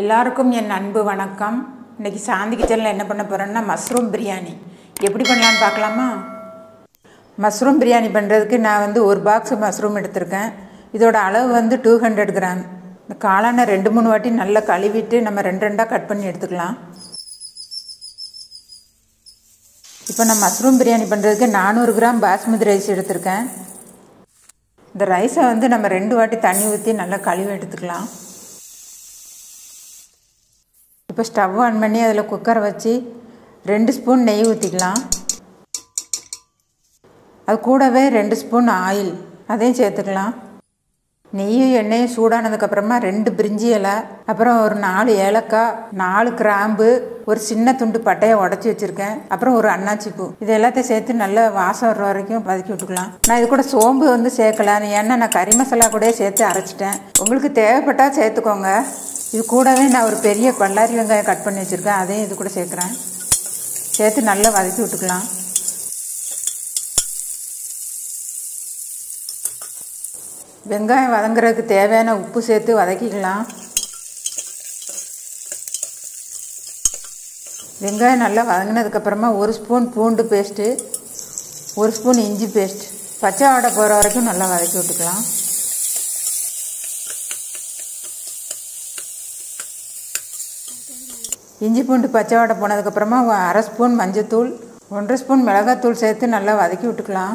எல்லாருக்கும் என் அன்பு வணக்கம். இன்றைக்கி சாந்தி கிச்சனில் என்ன பண்ண போகிறேன்னா மஷ்ரூம் பிரியாணி. எப்படி பண்ணலான்னு பார்க்கலாமா? மஷ்ரூம் பிரியாணி பண்ணுறதுக்கு நான் வந்து ஒரு பாக்ஸ் மஷ்ரூம் எடுத்திருக்கேன். இதோட அளவு வந்து டூ ஹண்ட்ரட் கிராம். இந்த காளானை ரெண்டு மூணு வாட்டி நல்லா கழுவிட்டு நம்ம ரெண்டு ரெண்டாக கட் பண்ணி எடுத்துக்கலாம். இப்போ நான் மஷ்ரூம் பிரியாணி பண்ணுறதுக்கு நானூறு கிராம் பாஸ்மதி ரைஸ் எடுத்திருக்கேன். இந்த ரைஸை வந்து நம்ம ரெண்டு வாட்டி தண்ணி ஊற்றி நல்லா கழுவி எடுத்துக்கலாம். இப்போ ஸ்டவ் ஆன் பண்ணி அதில் குக்கரை வச்சு ரெண்டு ஸ்பூன் நெய் ஊற்றிக்கலாம். அது கூடவே ரெண்டு ஸ்பூன் ஆயில் அதையும் சேர்த்துக்கலாம். நெய்யும் எண்ணெயும் சூடானதுக்கப்புறமா ரெண்டு பிரிஞ்சி இலை அப்புறம் ஒரு நாலு ஏலக்காய் நாலு கிராம்பு ஒரு சின்ன துண்டு பட்டையை உடச்சி வச்சுருக்கேன். அப்புறம் ஒரு அன்னாச்சி பூ இது எல்லாத்தையும் சேர்த்து நல்லா வாசம் வர்ற வரைக்கும் வதக்கி விட்டுக்கலாம். நான் இது கூட சோம்பு வந்து சேர்க்கல. ஏன்னா நான் கறி மசாலா கூட சேர்த்து அரைச்சிட்டேன். உங்களுக்கு தேவைப்பட்டால் சேர்த்துக்கோங்க. இது கூடவே நான் ஒரு பெரிய பல்லாரி வெங்காயம் கட் பண்ணி வச்சுருக்கேன். அதையும் இது கூட சேர்க்குறேன். சேர்த்து நல்லா வதக்கி விட்டுக்கலாம். வெங்காயம் வதங்குறதுக்கு தேவையான உப்பு சேர்த்து வதக்கிக்கலாம். வெங்காயம் நல்லா வதங்கினதுக்கப்புறமா ஒரு ஸ்பூன் பூண்டு பேஸ்ட்டு ஒரு ஸ்பூன் இஞ்சி பேஸ்ட் பச்சை வாடை போகிற வரைக்கும் நல்லா வதக்கி விட்டுக்கலாம். இஞ்சி பூண்டு பச்சை வாடை போனதுக்கப்புறமா அரை ஸ்பூன் மஞ்சத்தூள் ஒன்றரை ஸ்பூன் மிளகாத்தூள் சேர்த்து நல்லா வதக்கி விட்டுக்கலாம்.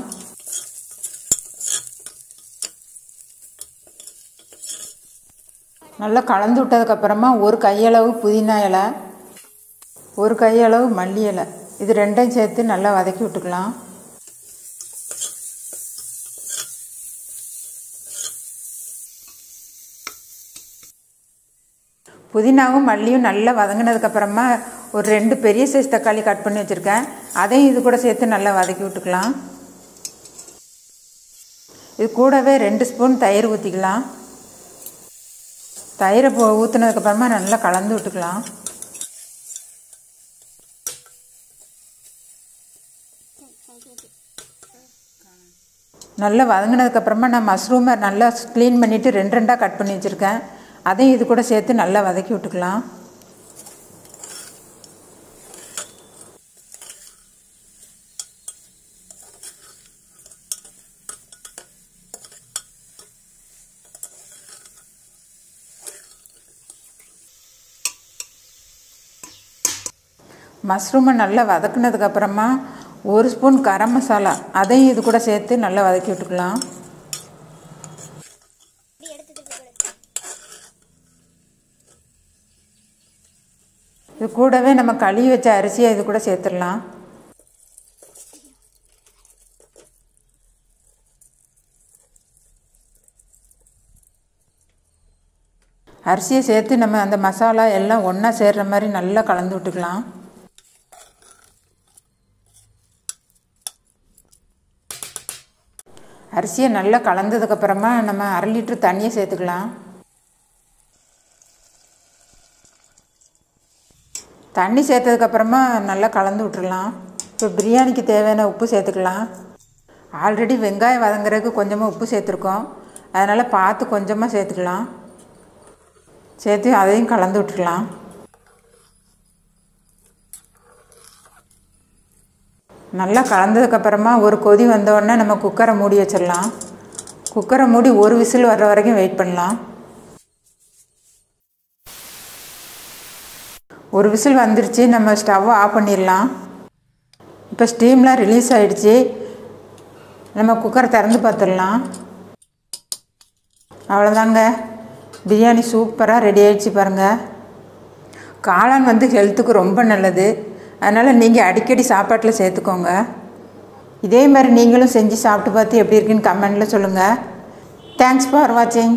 நல்லா கலந்து விட்டதுக்கப்புறமா ஒரு கையளவு புதினா இலை ஒரு கையளவு மல்லி இலை. இது ரெண்டையும் சேர்த்து நல்லா வதக்கி விட்டுக்கலாம். புதினாவும் மல்லியும் நல்லா வதங்கினதுக்கப்புறமா ஒரு ரெண்டு பெரிய சைஸ் தக்காளி கட் பண்ணி வச்சுருக்கேன். அதையும் இது கூட சேர்த்து நல்லா வதக்கி விட்டுக்கலாம். இது கூடவே ரெண்டு ஸ்பூன் தயிர் ஊற்றிக்கலாம் தயிரை போ ஊற்றுனதுக்கப்புறமா நல்லா கலந்து விட்டுக்கலாம். நல்லா வதங்கினதுக்கப்புறமா நான் மஷ்ரூமை நல்லா க்ளீன் பண்ணிவிட்டு ரெண்டு ரெண்டாக கட் பண்ணி வச்சுருக்கேன். அதையும் இது கூட சேர்த்து நல்லா வதக்கி விட்டுக்கலாம். மஷ்ரூமை நல்லா வதக்குனதுக்கப்புறமா ஒரு ஸ்பூன் கரம் மசாலா அதையும் இது கூட சேர்த்து நல்லா வதக்கி விட்டுக்கலாம். இது கூடவே நம்ம கழுவி வச்ச அரிசியை இது கூட சேர்த்துடலாம். அரிசியை சேர்த்து நம்ம அந்த மசாலா எல்லாம் ஒன்றா சேர்கிற மாதிரி நல்லா கலந்து விட்டுக்கலாம். அரிசியை நல்லா கலந்ததுக்கப்புறமா நம்ம அரை லிட்ரு தண்ணியை சேர்த்துக்கலாம். தண்ணி சேர்த்ததுக்கப்புறமா நல்லா கலந்து விட்டுடலாம் இப்போ பிரியாணிக்கு தேவையான உப்பு சேர்த்துக்கலாம். ஆல்ரெடி வெங்காயம் வதங்குறதுக்கு கொஞ்சமாக உப்பு சேர்த்துருக்கோம். அதனால் பார்த்து கொஞ்சமாக சேர்த்துக்கலாம். சேர்த்து அதையும் கலந்து விட்டுக்கலாம் நல்லா கலந்ததுக்கப்புறமா ஒரு கொதி வந்தோடனே நம்ம குக்கரை மூடி வச்சிடலாம். குக்கரை மூடி ஒரு விசில் வர்ற வரைக்கும் வெயிட் பண்ணலாம். ஒரு விசில் வந்துருச்சு நம்ம ஸ்டவ்வை ஆஃப் பண்ணிடலாம். இப்போ ஸ்டீம்லாம் ரிலீஸ் ஆகிடுச்சு நம்ம குக்கரை திறந்து பார்த்துடலாம். அவ்வளோதாங்க. பிரியாணி சூப்பராக ரெடி ஆகிடுச்சு பாருங்கள் காளான் வந்து ஹெல்த்துக்கு ரொம்ப நல்லது. அதனால் நீங்கள் அடிக்கடி சாப்பாட்டில் சேர்த்துக்கோங்க. இதே மாதிரி நீங்களும் செஞ்சு சாப்பிட்டு பார்த்து எப்படி இருக்குன்னு கமெண்டில் சொல்லுங்கள் தேங்க்ஸ் ஃபார் வாட்சிங்